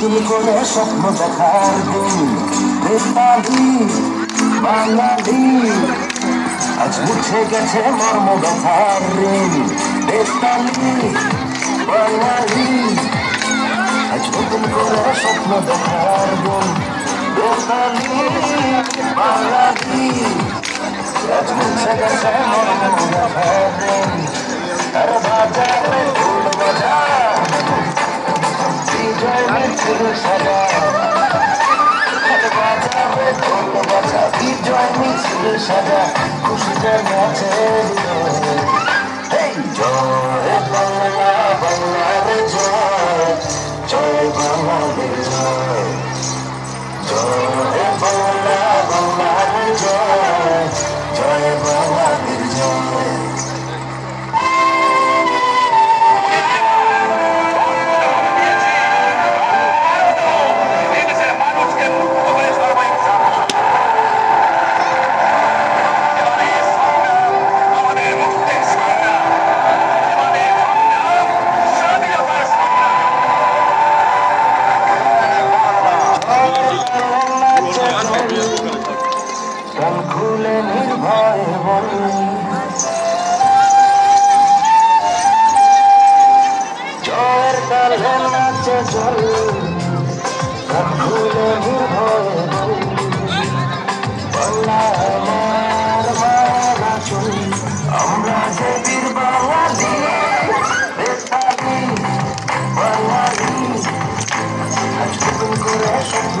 নতুন করে স্বপ্ন দেখার দিন। নেপালি বাঙালি, আজ মুছে গেছে মর্ম ব্যথার ঋণ। নেপালি বাঙালি, আজ নতুন করে স্বপ্ন দেখার দিন। নেপালি বাঙালি, আজ মুছে গেছে মর্ম ব্যথার ঋণ। সাজা খুশিতে নাচে এই খুলে নির্ভয় বলি। জয়ের তালে নাচে চল কান খুলে নির্ভয় বলি। বাংলা মায়েরা চলি, আমরা যে বীর বাঙালি বাঙালি করে স্বপ্ন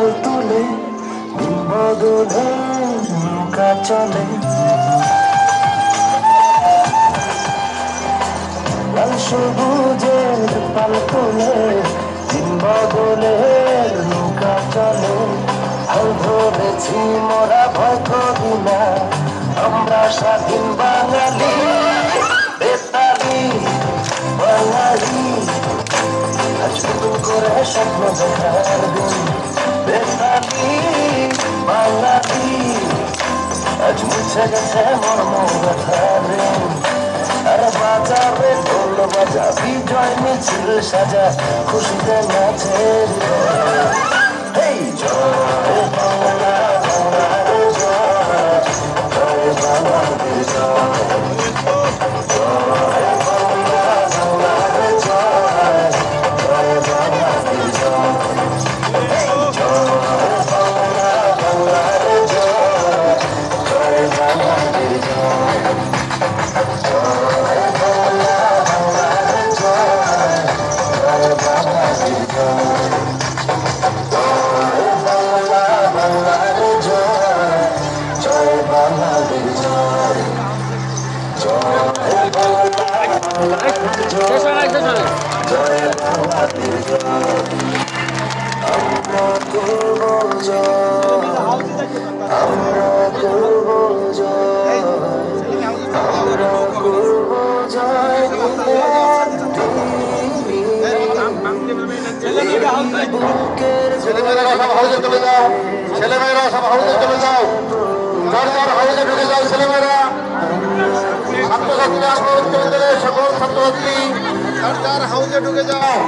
পাল তুলে বদলে নৌকা চলে। লাল সবুজের পাল তুলে বদলে নৌকা চলে। হাল ধরেছি মোরা ভয় করি আমরা স্বাধীন বাঙালি। বেতালি বাঙালি। আজ করে স্বপ্ন দেখার দিন। মুছে গেছে মর্ম ব্যথার ঋণ আর বাজারে ঢোল বাজা বিজয় মিছিল সাজা খুশিতে নাচে জয় ছেলেমেয়েরা সব হাউসে চলে যাও। ছেলেমেয়েরা সব হাউসে চলে যাও। যার যার সকল ছাত্রছাত্রী যার হাউসে ঢুকে যাও।